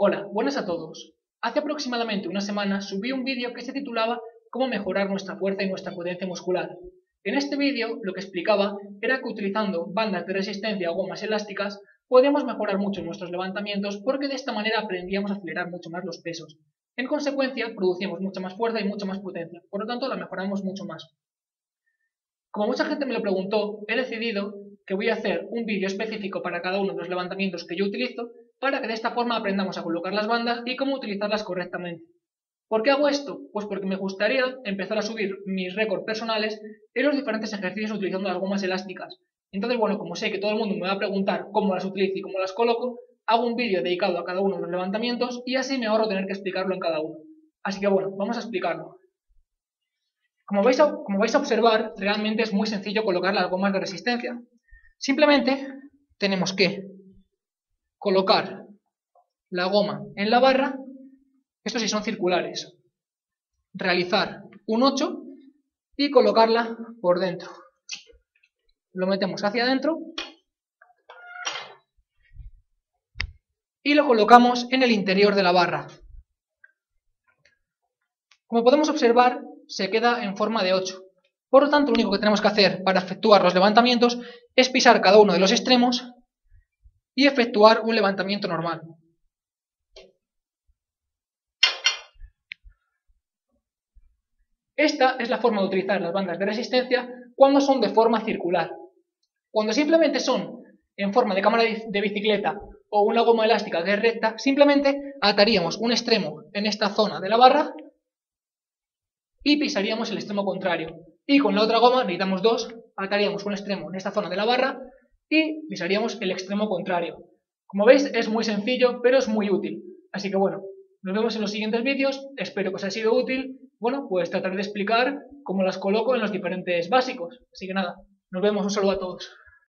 Hola, buenas a todos. Hace aproximadamente una semana subí un vídeo que se titulaba Cómo mejorar nuestra fuerza y nuestra potencia muscular. En este vídeo lo que explicaba era que utilizando bandas de resistencia o gomas elásticas podíamos mejorar mucho nuestros levantamientos porque de esta manera aprendíamos a acelerar mucho más los pesos. En consecuencia, producíamos mucha más fuerza y mucha más potencia, por lo tanto la mejoramos mucho más. Como mucha gente me lo preguntó, he decidido que voy a hacer un vídeo específico para cada uno de los levantamientos que yo utilizo para que de esta forma aprendamos a colocar las bandas y cómo utilizarlas correctamente. ¿Por qué hago esto? Pues porque me gustaría empezar a subir mis récords personales en los diferentes ejercicios utilizando las gomas elásticas. Entonces, bueno, como sé que todo el mundo me va a preguntar cómo las utilizo y cómo las coloco, hago un vídeo dedicado a cada uno de los levantamientos y así me ahorro tener que explicarlo en cada uno. Así que bueno, vamos a explicarlo. Como vais a, como vais a observar, realmente es muy sencillo colocar las gomas de resistencia. Simplemente tenemos que colocar la goma en la barra, estos sí son circulares, realizar un 8 y colocarla por dentro. Lo metemos hacia adentro y lo colocamos en el interior de la barra. Como podemos observar, se queda en forma de 8. Por lo tanto, lo único que tenemos que hacer para efectuar los levantamientos es pisar cada uno de los extremos y efectuar un levantamiento normal. Esta es la forma de utilizar las bandas de resistencia cuando son de forma circular. Cuando simplemente son en forma de cámara de bicicleta o una goma elástica que es recta, simplemente ataríamos un extremo en esta zona de la barra y pisaríamos el extremo contrario. Y con la otra goma, necesitamos dos, ataríamos un extremo en esta zona de la barra y pisaríamos el extremo contrario. Como veis es muy sencillo, pero es muy útil. Así que bueno, nos vemos en los siguientes vídeos, espero que os haya sido útil. Bueno, pues tratar de explicar cómo las coloco en los diferentes básicos. Así que nada, nos vemos, un saludo a todos.